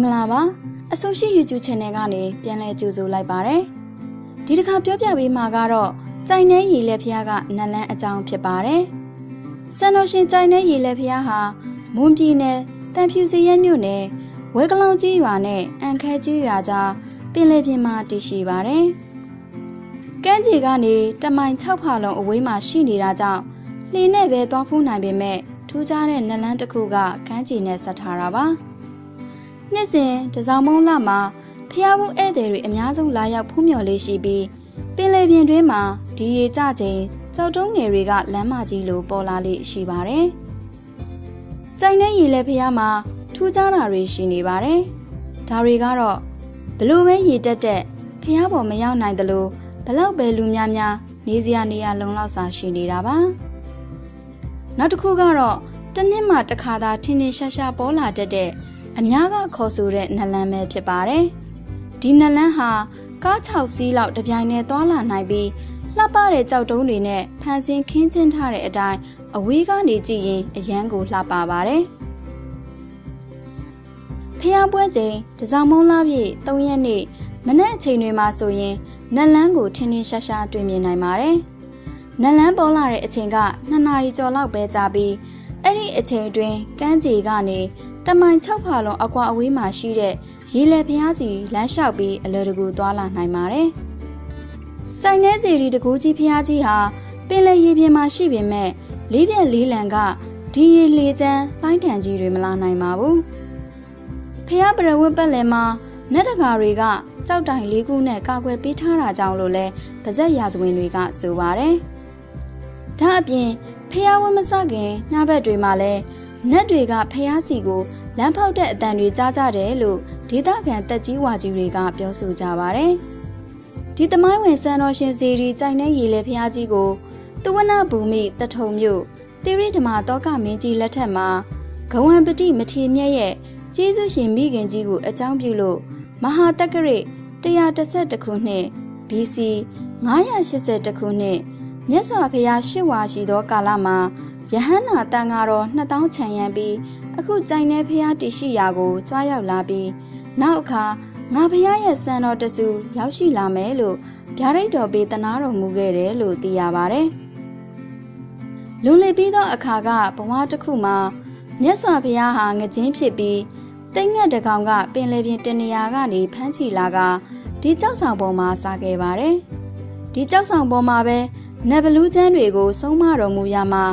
င်္ဂလာပါအဆုံရှိ YouTube Channel ကနေပြန်လည်ကြိုဆိုလိုက်ပါတယ်ဒီတစ်ခါပြောပြပေးမှာကတော့ကြိုင်နေရည်လက်ဖျားကနလန်းအကြောင်းဖြစ်ပါတယ်စံတော်ရှင်ကြိုင်နေရည်လက်ဖျားဟာမွန်ပြည်နယ်တန်ဖြူစရဲမြို့နယ်ဝဲကလောင်ကြီးရွာနဲ့အန်ခဲကြီးရွာကြားပင်လယ်ပြင်မှာတည်ရှိပါတယ်ကမ်းခြေကနေတမိုင်6ဖာလုံးအဝေးမှာရှိနေတာကြောင့်လှေနဲ့ပဲသွားဖူးနိုင်ပေမဲ့ထူးခြားတဲ့နလန်းတစ်ခုကကမ်းခြေနဲ့ဆက်ထားတာပါ နှစ်စဉ်တစောင်းမုံလမှာဖျားမှုဧည့်သည်တွေအများဆုံးလာရောက်ဖူးမြော်လေးရှိပြီးပင်လယ်ပြင်တွင်းမှာဒီရေကြချိန်ကြောက်တုံးငယ်တွေကလမ်းမကြီးလိုပေါ်လာလေးရှိပါတယ်။ကြိုင်တဲ့ရေလဲဖျားမှာထူးခြားတာတွေရှိနေပါတယ်။ဒါတွေကတော့ဘလို့ပဲရေတက်တက်ဖျားပေါ်မရောက်နိုင်သလိုဘလောက်ပဲလူများများနေစရာနေရာလုံလောက်စာရှိနေတာပါ။နောက်တစ်ခုကတော့တနစ်မှတစ်ခါသာထင်းထင်းရှားရှားပေါ်လာတတ်တဲ့ အများကခေါ်ဆိုတဲ့နလန်းပဲဖြစ်ပါတယ်။ဒီနလန်းဟာကား6စီးလောက်တပြိုင်တည်းသွားလာနိုင်ပြီးလှပတဲ့ကြောက်တုံးတွေနဲ့ဖန်ဆင်းခင်းချင်းထားတဲ့အတိုင်းအဝေးကနေကြည့်ရင်အရန်ကိုလှပပါတယ်။ဖျားပွဲချိန်တစောင်းမုံလာပြည့်3ရက်နေ့မနေ့အချိန်တွေမှာဆိုရင်နလန်းကိုထင်းထင်းရှားရှားတွေ့မြင်နိုင်ပါတယ်။နလန်းပေါ်လာတဲ့အချိန်က2နာရီကျော်လောက်ပဲကြာပြီးအဲ့ဒီအချိန်အတွင်းကမ်းခြေကနေ တမိုင်6ဖာလုံးအကွာအဝေးမှာရှိတဲ့ရေလေဖျားစီလမ်းလျှောက်ပြီးအလွယ်တကူသွားလာနိုင်ပါတယ်။ကြိုင်နေစီရီတကူကြီးဖျားကြီးဟာပင်လယ်ရေပြင်မှာရှိပေမဲ့လေးပြက်လေးလံကဒီရေလေချမ်းလိုင်းထန်ကြီးတွေမလာနိုင်ပါဘူး။ဖျားပရဝတ်ပတ်လည်မှာနက်တကာတွေကကြောက်တိုင်လေးခုနဲ့ကာကွယ်ပေးထားတာကြောင့်လို့လဲပါဇက်ရာဇဝင်တွေကဆိုပါတယ်။ဒါအပြင်ဖျားဝတ်မစခင်ညဘက်တွေမှာလဲ နတ်တွေကဖျားစီကိုလမ်းဖောက်တဲ့အတန်တွေကြားကြတယ်လို့ဒေသခံတက်ကြီးဝါကြီးတွေကပြောဆိုကြပါတယ်။ဒီသမိုင်းဝင်စံတော်ရှင်စီရီကြိုင်တဲ့ရေလေဖျားကြီးကိုတဝနဘူမိတထုံမြို့တိရိဓမ္မတောကမင်းကြီးလက်ထက်မှာဂဝံပတိမထေမြတ်ရဲ့ကျေးဇူးရှင်မိခင်ကြီးကိုအကြောင်းပြုလို့မဟာတက္ကရိ112ခုနှစ် BC 980ခုနှစ်မြတ်စွာဘုရားရှစ်ဝါရှိသောကာလမှာ ယဟန္နာတန်ဃာတော်2000ချံရံပြီးအခုကြိုင်တဲ့ဖះတရှိရာကိုကြွားရောက်လာပြီးနောက်အခါငါဖះရဲ့စံတော်တစုရောက်ရှိလာမယ်လို့ဗျာဒိတ်တော်ပေးတနာတော်မူခဲ့တယ်လို့သိရပါတယ်။လွန်လေပြီးသောအခါကဘဝတစ်ခုမှာမြတ်စွာဘုရားဟာငခြင်းဖြစ်ပြီးတိမ်ငတ်တကောင်ကပင်လယ်ပြင်တနေရာကနေဖမ်းချီလာကဒီကြောက်ဆောင်ပေါ်မှာစားခဲ့ပါတယ်။ဒီကြောက်ဆောင်ပေါ်မှာပဲနဗလူးချမ်းတွေကိုဆုံးမတော်မူရမှာ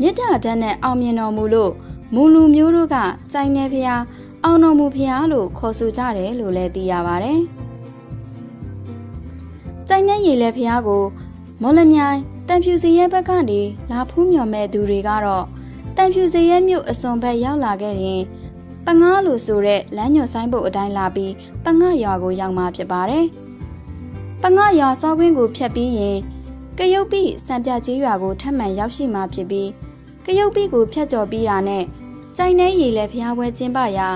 မြစ်တာဓာတ်နဲ့အောင်မြင်တော်မူလို့မူလူမျိုးတို့ကကြိုင်နေဖျားအောင်တော်မူဖျားလို့ခေါ်ဆိုကြတယ်လို့လည်းသိရပါတယ်။ကြိုင်နေရည်လေဖျားကို မော်လမြိုင်တန်ဖြူစီရဲဘက်ကနေလာဖူးမြော်မဲ့သူတွေကတော့တန်ဖြူစီရဲမြို့အစွန်ဘက်ရောက်လာခဲ့ရင်ပငားလို့ဆိုတဲ့လမ်းညွန်ဆိုင်ဘုတ်အတိုင်းလာပြီးပငါရွာကိုရောက်มาဖြစ်ပါတယ်။ပငါရွာစောကွင်းကိုဖြတ်ပြီးရင် ကရုတ်ပိစံပြကျေးရွာကိုထပ်မံရောက်ရှိมาဖြစ်ပြီးကရုတ်ပိကိုဖျက်ကျော်ပြီးတာနဲ့ကြိုင်နေရီလဲဖျားပွဲကျင်းပရာ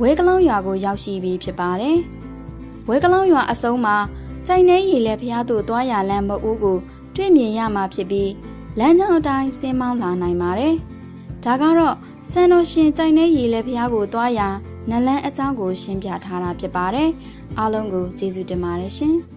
ဝဲကလောင်းရွာကိုရောက်ရှိပြီးဖြစ်ပါတယ်။ဝဲကလောင်းရွာအစုံမှာကြိုင်နေရီလဲဖျားသို့သွားရလမ်းမအူးကိုတွေ့မြင်ရမှာဖြစ်ပြီးလမ်းကြောင်းအတိုင်းဆင်းမောင်းလာနိုင်ပါတယ်။ဒါကတော့စံတော်ရှင်ကြိုင်နေရီလဲဖျားကိုသွားရာနလန်းအကြောင်းကိုရှင်းပြထားတာဖြစ်ပါတယ်။အားလုံးကိုကျေးဇူးတင်ပါတယ်ရှင်။